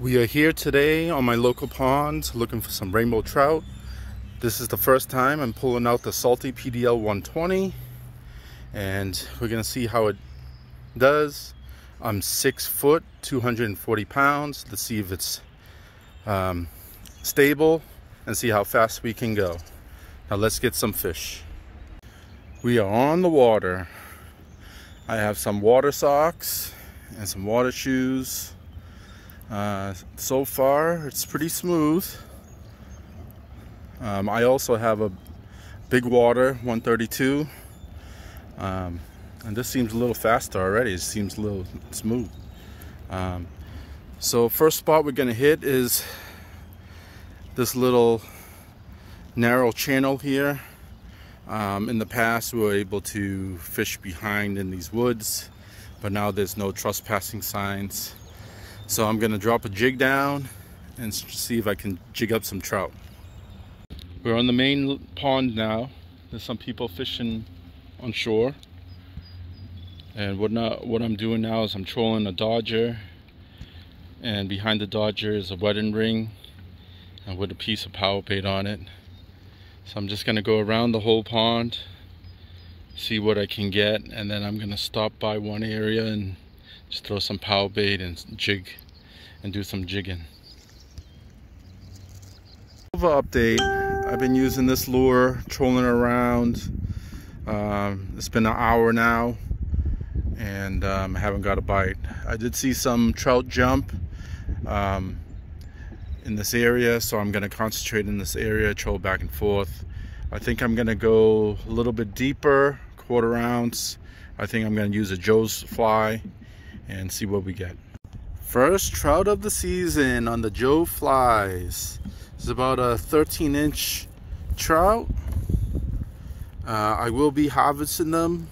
We are here today on my local pond looking for some rainbow trout. This is the first time I'm pulling out the Salty PDL 120 and we're gonna see how it does. I'm six foot, 240 pounds. Let's see if it's um, stable and see how fast we can go. Now let's get some fish. We are on the water. I have some water socks and some water shoes uh, so far, it's pretty smooth. Um, I also have a big water 132. Um, and this seems a little faster already. It seems a little smooth. Um, so first spot we're gonna hit is this little narrow channel here. Um, in the past, we were able to fish behind in these woods, but now there's no trespassing signs. So I'm gonna drop a jig down and see if I can jig up some trout. We're on the main pond now. There's some people fishing on shore. And what, not, what I'm doing now is I'm trolling a dodger. And behind the dodger is a wedding ring and with a piece of power bait on it. So I'm just gonna go around the whole pond, see what I can get, and then I'm gonna stop by one area and just throw some power bait and jig and do some jigging. Update. I've been using this lure, trolling around. Um, it's been an hour now and um, I haven't got a bite. I did see some trout jump um, in this area, so I'm going to concentrate in this area, troll back and forth. I think I'm going to go a little bit deeper, quarter ounce. I think I'm going to use a Joe's fly and see what we get. First trout of the season on the Joe Flies. It's about a 13 inch trout. Uh, I will be harvesting them,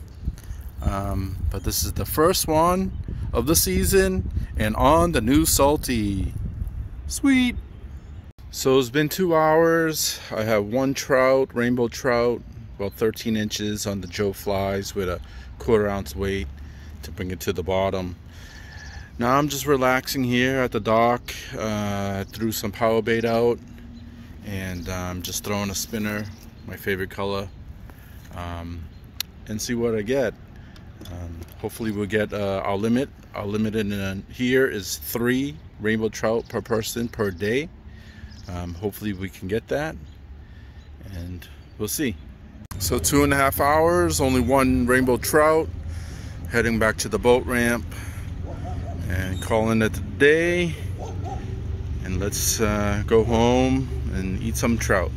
um, but this is the first one of the season and on the new salty. Sweet. So it's been two hours. I have one trout, rainbow trout, about 13 inches on the Joe Flies with a quarter ounce weight to bring it to the bottom. Now I'm just relaxing here at the dock. Uh, threw some power bait out and I'm um, just throwing a spinner, my favorite color, um, and see what I get. Um, hopefully we'll get uh, our limit. Our limit in uh, here is three rainbow trout per person per day. Um, hopefully we can get that and we'll see. So two and a half hours, only one rainbow trout heading back to the boat ramp and calling it a day. And let's uh, go home and eat some trout.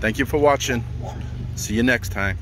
Thank you for watching. See you next time